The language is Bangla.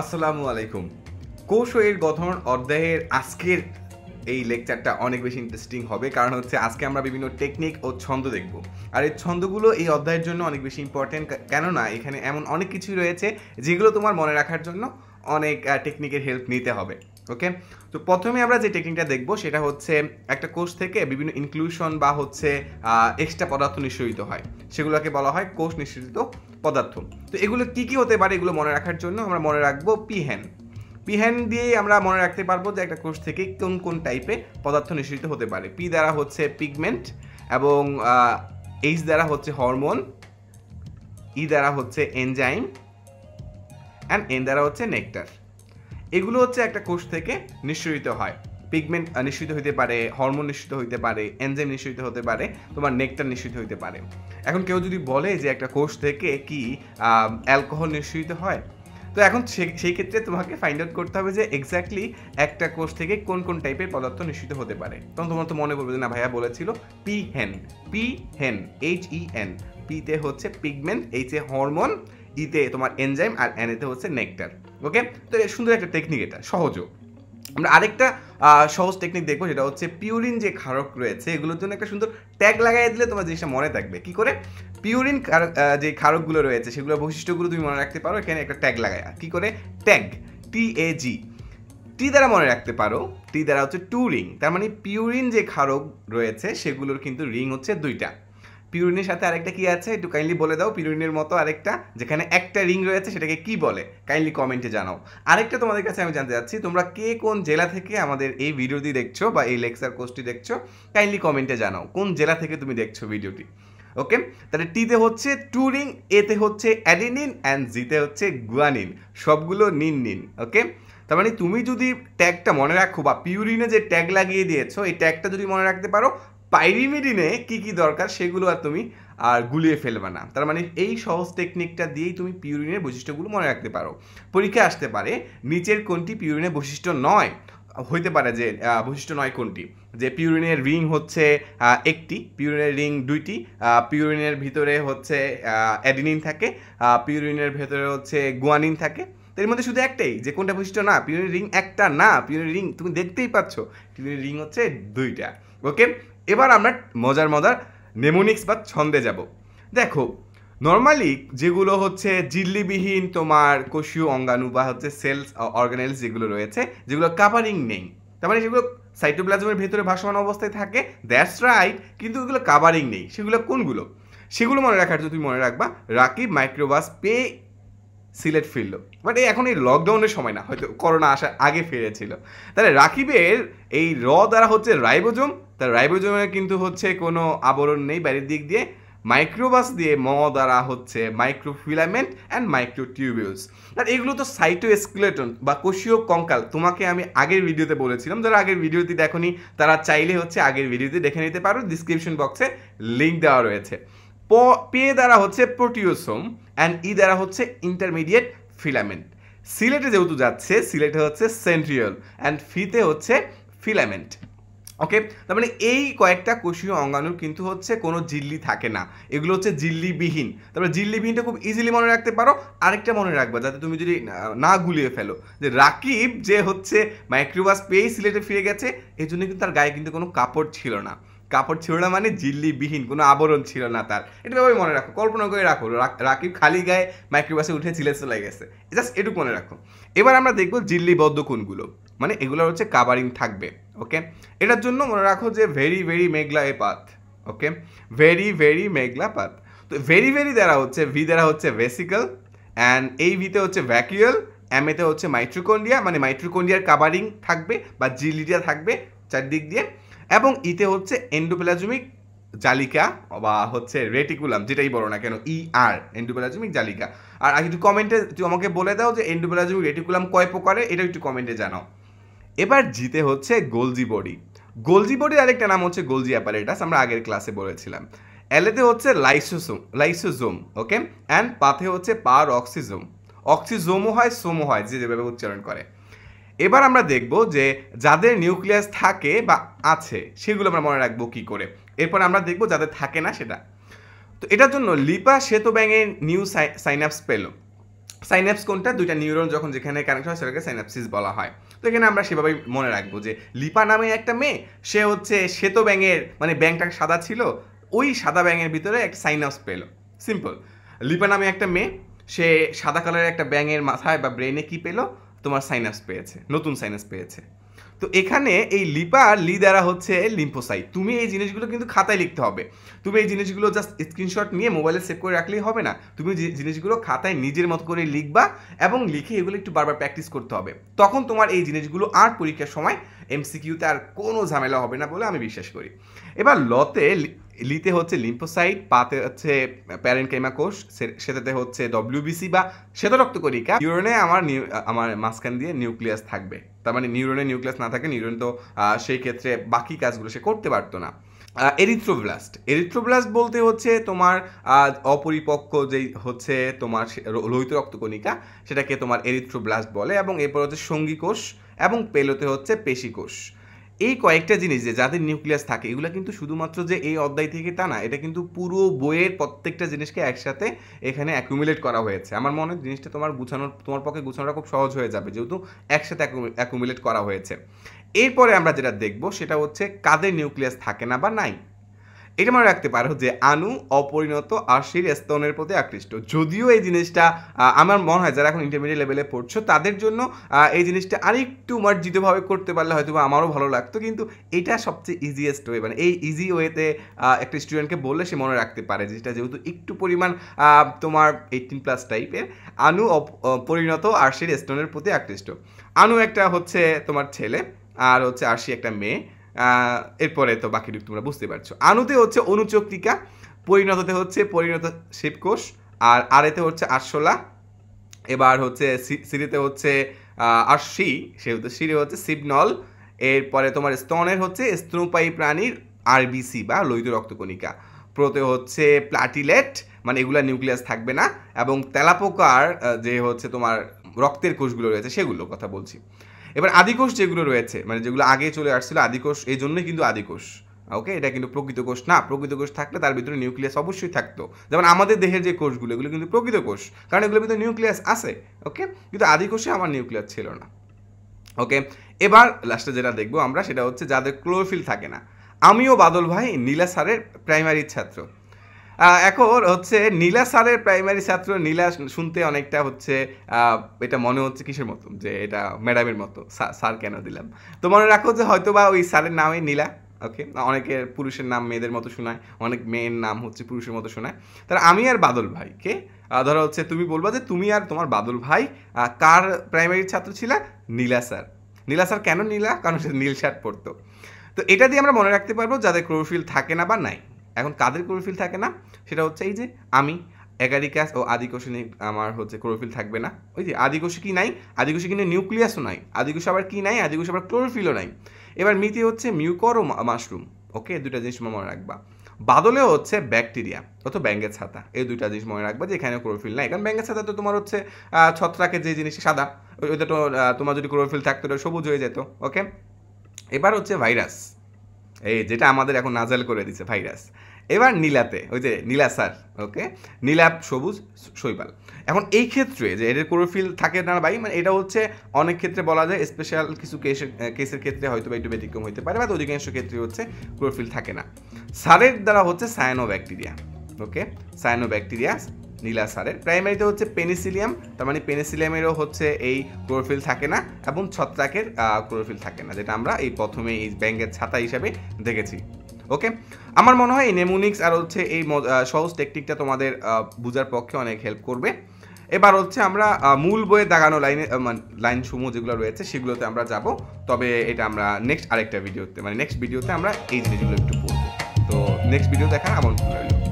আসসালামু আলাইকুম। কোষ এর গঠন অধ্যায়ের আজকের এই লেকচারটা অনেক বেশি ইন্টারেস্টিং হবে, কারণ হচ্ছে আজকে আমরা বিভিন্ন টেকনিক ও ছন্দ দেখব। আর এই ছন্দগুলো এই অধ্যায়ের জন্য অনেক বেশি ইম্পর্টেন্ট কেননা এখানে এমন অনেক কিছুই রয়েছে যেগুলো তোমার মনে রাখার জন্য অনেক টেকনিকের হেল্প নিতে হবে ওকে তো প্রথমে আমরা যে টেকনিকটা দেখব সেটা হচ্ছে একটা কোষ থেকে বিভিন্ন ইনক্লুশন বা হচ্ছে এক্সট্রা পদার্থ নিঃসরিত হয়। সেগুলোকে বলা হয় কোষ নিঃসরিত পদার্থ। তো এগুলো কি কি হতে পারে এগুলো মনে রাখার জন্য আমরা মনে রাখব পিহেন। পিহেন দিয়ে আমরা মনে রাখতে পারব যে একটা কোষ থেকে কোন কোন টাইপের পদার্থ নিঃসৃত হতে পারে। পি দ্বারা হচ্ছে পিগমেন্ট এবং এইচ দ্বারা হচ্ছে হরমোন ই দ্বারা হচ্ছে এনজাইম অ্যান্ড এন দ্বারা হচ্ছে নেকটার এগুলো হচ্ছে একটা কোষ থেকে নিঃসৃত হয়। পিগমেন্ট নিঃসৃত হইতে পারে হরমোন নিঃসৃত হইতে পারে এনজাইম নিঃসৃত হতে পারে, তোমার নেকটার নিঃসৃত হইতে পারে। এখন কেউ যদি বলে যে একটা কোষ থেকে কি অ্যালকোহল নিঃসৃত হয়? তো এখন সেই ক্ষেত্রে তোমাকে ফাইন্ড আউট করতে হবে যে এক্স্যাক্টলি একটা কোষ থেকে কোন কোন টাইপের পদার্থ নিঃসৃত হতে পারে। তখন তোমার তো মনে করবে যে না ভাইয়া বলেছিল পি হেন পি হেন এইচ ই এন পিতে হচ্ছে পিগমেন্ট এইচে হরমোন ইতে তোমার এনজাইম আর এনএতে হচ্ছে নেকটার ওকে তো সুন্দর একটা টেকনিক এটা, সহজও। আমরা আরেকটা সহজ টেকনিক দেখব, সেটা হচ্ছে পিউরিন যে ক্ষারক রয়েছে, এগুলোর জন্য একটা সুন্দর ট্যাগ লাগাই দিলে তোমার জিনিসটা মনে থাকবে। কি করে? পিউরিন যে ক্ষারকগুলো রয়েছে, সেগুলোর বৈশিষ্ট্যগুলো তুমি মনে রাখতে পারো, এখানে একটা ট্যাগ লাগায় কি করে? ট্যাগ টি এ জি টি দ্বারা মনে রাখতে পারো টি দ্বারা হচ্ছে টু রিং তার মানে পিউরিন যে ক্ষারক রয়েছে, সেগুলোর কিন্তু রিং হচ্ছে দুইটা। পিউরিনের সাথে আরেকটা কি আছে? একটু কাইন্ডলি বলে দাও, পিউরিনের মতো আরেকটা, যেখানে একটা রিং রয়েছে, সেটাকে কি বলে? কাইন্ডলি কমেন্টে জানাও। আরেকটা তোমাদের কাছে আমি জানতে চাচ্ছি, তোমরা কে কোন জেলা থেকে আমাদের এই ভিডিওটি দেখছ বা এই লেকচার কোর্সটি দেখছ? কাইন্ডলি কমেন্টে জানাও, কোন জেলা থেকে তুমি দেখছ ভিডিওটি? ওকে তাহলে টিতে হচ্ছে টুরিং এতে হচ্ছে অ্যাডিনিন অ্যান্ড জিতে হচ্ছে গুয়ানিন সবগুলো নিন নিন ওকে তার মানে তুমি যদি ট্যাগটা মনে রাখো বা পিউরিনে যে ট্যাগ লাগিয়ে দিয়েছ, এই ট্যাগটা যদি মনে রাখতে পারো পাইরিমিডিনে কি কি দরকার সেগুলো আর তুমি, আর গুলিয়ে ফেলবে না। তার মানে এই সহজ টেকনিকটা দিয়েই তুমি পিউরিনের বৈশিষ্ট্যগুলো মনে রাখতে পারো। পরীক্ষায় আসতে পারে নিচের কোনটি পিউরিনের বৈশিষ্ট্য নয়, হইতে পারে যে বৈশিষ্ট্য নয় কোনটি? যে পিউরিনের রিং হচ্ছে একটি পিউরিনের রিং দুইটি পিউরিনের ভিতরে হচ্ছে অ্যাডিনিন থাকে পিউরিনের ভেতরে হচ্ছে গুয়ানিন থাকে। এর মধ্যে শুধু একটাই, যে কোনটা বৈশিষ্ট্য না পিউরিনের রিং একটা না পিউরিনের রিং তুমি দেখতেই পাচ্ছ পিউরিনের রিং হচ্ছে দুইটা ওকে এবার আমরা মজার মজার নেমোনিক্স বা ছন্দে যাব। দেখো নর্মালি যেগুলো হচ্ছে জিল্লিবিহীন তোমার কোষীয় অঙ্গাণু বা হচ্ছে সেলস অর্গানেলস যেগুলো রয়েছে, যেগুলো কাভারিং নেই। তার মানে যেগুলো সাইটোপ্লাজমের ভেতরে ভাসমান অবস্থায় থাকে দ্যাটস রাইট কিন্তু ওগুলো কাভারিং নেই। সেগুলো কোনগুলো? সেগুলো মনে রাখার জন্য তুমি মনে রাখবা, রাকিব মাইক্রোবাস পে সিলেট ফিরল। বাট এই এখন এই লকডাউনের সময় না, হয়তো করোনা আসার আগে ফিরেছিল। তাহলে রাকিবের এই র দ্বারা হচ্ছে রাইবোজম তার রাইবোজমের কিন্তু হচ্ছে কোনো আবরণ নেই বাইরের দিক দিয়ে। মাইক্রোবাস দিয়ে ম দ্বারা হচ্ছে মাইক্রোফিলামেন্ট অ্যান্ড মাইক্রোটিউবিউলস। আর এগুলো তো সাইটোস্কেলেটন বা কোষীয় কঙ্কাল। তোমাকে আমি আগের ভিডিওতে বলেছিলাম, যারা আগের ভিডিওটি দেখনি, তারা চাইলে হচ্ছে আগের ভিডিওতে দেখে নিতে পারো। ডিসক্রিপশন বক্সে লিঙ্ক দেওয়া রয়েছে। প পে দ্বারা হচ্ছে প্রোটিওসোম অ্যান্ড ই দ্বারা হচ্ছে ইন্টারমিডিয়েট ফিলামেন্ট সিলেটে যেহেতু যাচ্ছে, সিলেটে হচ্ছে সেন্ট্রিয়াল অ্যান্ড ফিতে হচ্ছে ফিলামেন্ট ওকে তার মানে এই কয়েকটা কোষীয় অঙ্গাণুর কিন্তু হচ্ছে কোনো জিল্লি থাকে না। এগুলো হচ্ছে জিল্লিবিহীন। তারপরে জিল্লিবিহীনটা খুব ইজিলি মনে রাখতে পারো। আরেকটা মনে রাখবা, যাতে তুমি যদি না গুলিয়ে ফেলো। যে রাকিব যে হচ্ছে মাইক্রোবাস পেয়েই সিলেটে ফিরে গেছে এই জন্য কিন্তু তার গায়ে কিন্তু কোনো কাপড় ছিল না। কাপড় ছিল না মানে জিল্লিবিহীন, কোনো আবরণ ছিল না তার। এটা ভাবে মনে রাখো, কল্পনা করে রাখো রাকিব খালি গায়ে মাইক্রোবাসে উঠে চিলে চলে গেছে। জাস্ট এটুকু মনে রাখো। এবার আমরা দেখব জিল্লিবদ্ধ কোনগুলো। মানে এগুলো হচ্ছে কাভারিং থাকবে ওকে এটার জন্য মনে রাখো যে very very Meghla a path okay very very Meghla path তো ভেরি ভেরি দ্বারা হচ্ছে ভি দ্বারা হচ্ছে ভেসিক্যাল অ্যান্ড এই ভিতে হচ্ছে ভ্যাকুয়াল এম এতে হচ্ছে মাইট্রোকন্ডিয়া মানে মাইট্রোকন্ডিয়ার কাভারিং থাকবে বা জিলিডিয়া থাকবে চারদিক দিয়ে, এবং ইতে হচ্ছে এন্ডোপ্লাজমিক জালিকা, বা হচ্ছে রেটিকুলাম যেটাই বলো না কেন ই আর এন্ডোপ্লাজমিক জালিকা। আর একটু কমেন্টে তুই আমাকে বলে দাও যে এন্ডোপ্লাজমিক রেটিকুলাম কয় প্রকারে এটা একটু কমেন্টে জানাও। এবার জিতে হচ্ছে গোলজি বডি। গোলজি বডির আরেকটা নাম হচ্ছে গোলজি অ্যাপারেটাস, আমরা আগের ক্লাসে বলেছিলাম। এলেতে হচ্ছে লাইসোসোম, লাইসোজোম, ওকে? অ্যান্ড পাথে হচ্ছে পার অক্সিজোম। অক্সিজোমও হয় সোমো হয়, যে যেভাবে উচ্চারণ করে। এবার আমরা দেখব যে যাদের নিউক্লিয়াস থাকে বা আছে, সেগুলো আমরা মনে রাখব কী করে। এরপর আমরা দেখব যাদের থাকে না সেটা। তো এটার জন্য লিপা শ্বেত ব্যাঙের নিউ সাইনাপস পেল। সাইন্যাপস কোনটা? দুইটা নিউরন যখন যেখানে কানেক্ট হয় সেটাকে সাইন্যাপসিস বলা হয়। তো এখানে আমরা সেভাবেই মনে রাখব যে লিপা নামে একটা মেয়ে, সে হচ্ছে শ্বেত ব্যাঙের মানে ব্যাংটা সাদা ছিল, ওই সাদা ব্যাঙের ভিতরে একটা সাইনাপস পেল। সিম্পল লিপা নামে একটা মেয়ে, সে সাদা কালারের একটা ব্যাঙের মাথায় বা ব্রেনে কি পেল? তোমার সাইনাস পেয়েছে, নতুন সাইনাস পেয়েছে। তো এখানে এই লিপা আর লি দ্বারা হচ্ছে লিম্পোসাই তুমি এই জিনিসগুলো কিন্তু খাতায় লিখতে হবে। তুমি এই জিনিসগুলো জাস্ট স্ক্রিনশট নিয়ে মোবাইলে সেভ করে রাখলেই হবে না। তুমি জিনিসগুলো খাতায় নিজের মতো করে লিখবা এবং লিখে এগুলো একটু বারবার প্র্যাকটিস করতে হবে। তখন তোমার এই জিনিসগুলো আর পরীক্ষার সময় এমসিকিউতে আর কোনো ঝামেলা হবে না বলে আমি বিশ্বাস করি। এবার লতে লিতে হচ্ছে লিম্ফোসাইট, পাতে হচ্ছে প্যারেন্ট কোষ সেটাতে হচ্ছে ডব্লিউবিসি বা শ্বেতরক্ত কণিকা নিউরনে আমার আমার মাঝখান দিয়ে নিউক্লিয়াস থাকবে। তার মানে নিউরনে নিউক্লিয়াস না থাকে, নিউরন তো সেই ক্ষেত্রে বাকি কাজগুলো সে করতে পারতো না। এরিথ্রোব্লাস্ট। এরিথ্রোব্লাস্ট বলতে হচ্ছে তোমার অপরিপক্ক যেই হচ্ছে তোমার লোহিত রক্তকণিকা, সেটাকে তোমার এরিথ্রোব্লাস্ট বলে এবং এরপর হচ্ছে সঙ্গী কোষ। এবং পেলোতে হচ্ছে পেশিকোষ। এই কয়েকটা জিনিস যে যাদের নিউক্লিয়াস থাকে, এগুলো কিন্তু শুধুমাত্র যে এই অধ্যায় থেকে তা না, এটা কিন্তু পুরো বইয়ের প্রত্যেকটা জিনিসকে একসাথে এখানে অ্যাকুমুলেট করা হয়েছে। আমার মনে হয় জিনিসটা তোমার গুছানোর, তোমার পক্ষে গুছানোটা খুব সহজ হয়ে যাবে, যেহেতু একসাথে অ্যাকুমুলেট করা হয়েছে। এরপরে আমরা যেটা দেখব, সেটা হচ্ছে কাদের নিউক্লিয়াস থাকে না বা নাই। এটা মনে রাখতে পারো যে আনু অপরিণত আশির স্তনের প্রতি আকৃষ্ট। যদিও এই জিনিসটা আমার মনে হয় যারা এখন ইন্টারমিডিয়েট লেভেলে পড়ছো, তাদের জন্য এই জিনিসটা আরেকটু মার্জিতভাবে করতে পারলে হয়তো আমারও ভালো লাগতো, কিন্তু এটা সবচেয়ে ইজিয়েস্ট ওয়ে মানে এই ইজি ওয়েতে একটা স্টুডেন্টকে বললে সে মনে রাখতে পারে যেটা যেহেতু একটু পরিমাণ তোমার এইটিন প্লাস টাইপের আনু পরিণত আশির স্তনের প্রতি আকৃষ্ট। আনু একটা হচ্ছে তোমার ছেলে, আর হচ্ছে আশি একটা মেয়ে। এরপরে তো বাকিটুকু তোমরা বুঝতে পারছ। আনুতে হচ্ছে অনুচক্রিকা, পরিণততে হচ্ছে পরিণত শিবকোষ আর আরেতে হচ্ছে আরশোলা, এবার হচ্ছে সিরিতে হচ্ছে আরশি সেহেতু সিরে হচ্ছে শিবনল এরপরে তোমার স্তনের হচ্ছে স্তনপায়ী প্রাণীর আরবিসি বা লোহিত রক্তকণিকা। প্রতে হচ্ছে প্লাটিলেট মানে এগুলা নিউক্লিয়াস থাকবে না, এবং তেলাপোকার যে হচ্ছে তোমার রক্তের কোষগুলো রয়েছে সেগুলো কথা বলছি। এবার আদিকোষ যেগুলো রয়েছে মানে যেগুলো আগে চলে আসছিল আদিকোষ, এই জন্যই কিন্তু আদিকোষ ওকে এটা কিন্তু প্রকৃত কোষ না, প্রকৃত কোষ থাকলে তার ভিতরে নিউক্লিয়াস অবশ্যই থাকতো। যেমন আমাদের দেহের যে কোষগুলো, এগুলো কিন্তু প্রকৃত কোষ, কারণ এগুলোর ভিতরে নিউক্লিয়াস আছে ওকে কিন্তু আদিকোষে আমার নিউক্লিয়াস ছিল না ওকে এবার লাস্টে যেটা দেখব আমরা, সেটা হচ্ছে যাদের ক্লোরোফিল থাকে না। আমিও বাদল ভাই, নীলা স্যারের প্রাইমারি ছাত্র। এখন হচ্ছে নীলা স্যারের প্রাইমারি ছাত্র, নীলা শুনতে অনেকটা হচ্ছে এটা মনে হচ্ছে কিসের মতো? যে এটা ম্যাডামের মতো স্যার কেন দিলাম? তো মনে রাখো যে হয়তো বা ওই স্যারের নামে নীলা ওকে অনেকের পুরুষের নাম মেয়েদের মতো শোনায়, অনেক মেয়ের নাম হচ্ছে পুরুষের মতো শোনায়। তাহলে আমি আর বাদল ভাই কে ধরো হচ্ছে তুমি বলবা যে তুমি আর তোমার বাদল ভাই কার প্রাইমারি ছাত্র ছিলা? নীলা স্যার। নীলা স্যার কেন নীলা? কারণ সে নীল শার্ট পরতো। তো এটা দিয়ে আমরা মনে রাখতে পারব যাদের ক্লোরোফিল থাকে না বা নাই। এখন কাদের ক্লোরোফিল থাকে না? সেটা হচ্ছে এই যে আমি এগারিকাস ও আদিকোষে আমার হচ্ছে ক্লোরোফিল থাকবে না। ওই যে আদিকোষে কি নাই? আদিকোষে কিন্তু নিউক্লিয়াসও নাই। আদিকোষে আবার কি নাই? আদিকোষে আবার ক্লোরোফিলও নাই। এবার মিতি হচ্ছে মিউকর ও মাশরুম ওকে? দুটা জিনিস মনে রাখবা। বাদলেও হচ্ছে ব্যাকটেরিয়া অত ব্যাঙ্গের ছাতা। এই দুইটা জিনিস মনে রাখবা যে এখানে ক্লোরোফিল নাই। কারণ ব্যাঙ্গের ছাতা তো তোমার হচ্ছে ছত্রাকের যে জিনিস সাদা ওইটা তো তোমার যদি ক্লোরোফিল থাকতো সবুজ হয়ে যেত। ওকে? এবার হচ্ছে ভাইরাস এই যেটা আমাদের এখন নাজাল করে দিছে, ভাইরাস। এবার নীলাতে, ওই যে নীলা স্যার, ওকে? নীলাপ, সবুজ শৈবাল। এখন এই ক্ষেত্রে যে এদের ক্লোরোফিল থাকে না ভাই মানে এটা হচ্ছে অনেক ক্ষেত্রে বলা যায় স্পেশাল কিছু কেসের কেসের ক্ষেত্রে হয়তো বা একটু ব্যতিক্রম হতে পারে, বা অধিকাংশ ক্ষেত্রে হচ্ছে ক্লোরোফিল থাকে না। সারের দ্বারা হচ্ছে cyanobacteria okay? Cyanobacteria নীলা সারের প্রাইমারিতে হচ্ছে পেনিসিলিয়াম তার মানে পেনিসিলিয়ামেরও হচ্ছে এই ক্লোরোফিল থাকে না, এবং ছত্রাকের ক্লোরোফিল থাকে না, যেটা আমরা এই প্রথমে এই ব্যাঙ্গের ছাতা হিসাবে দেখেছি। ওকে আমার মনে হয় এই নেমোনিক্স আর হচ্ছে এই সহজ টেকনিকটা তোমাদের বোঝার পক্ষে অনেক হেল্প করবে। এবার হচ্ছে আমরা মূল বইয়ে দাগানো লাইনে লাইন সমূহ যেগুলো রয়েছে, সেগুলোতে আমরা যাব। তবে এটা আমরা নেক্সট আরেকটা ভিডিওতে মানে নেক্সট ভিডিওতে আমরা এই জিনিসগুলো একটু পড়ব। তো নেক্সট ভিডিও দেখার আমার রইল।